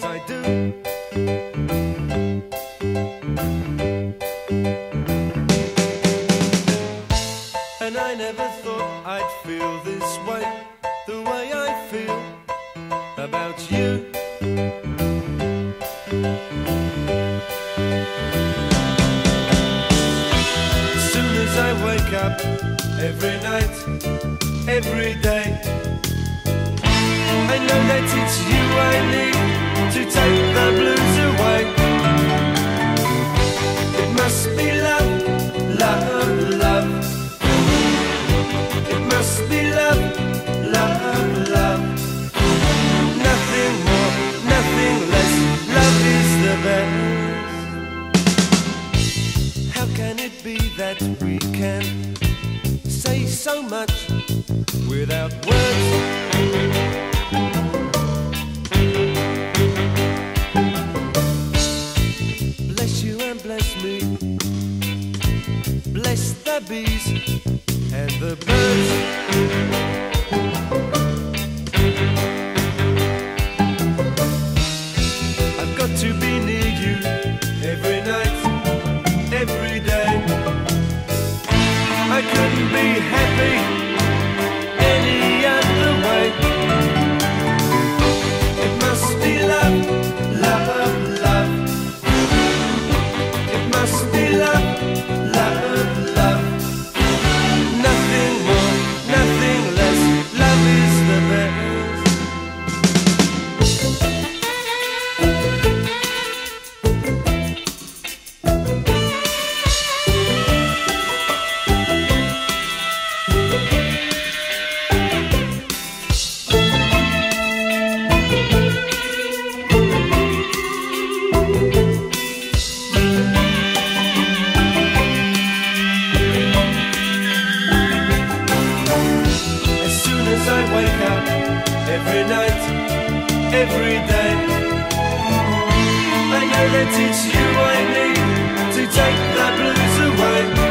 as I do. And I never thought I'd feel this way, the way I feel about you. Soon as I wake up, every night, every day, I know that it's you take the blues away. It must be love, love, love. It must be love, love, love. Nothing more, nothing less. Love is the best. How can it be that we can say so much without words? Bees and the birds. Every day, I know that it's you I need to take the blues away.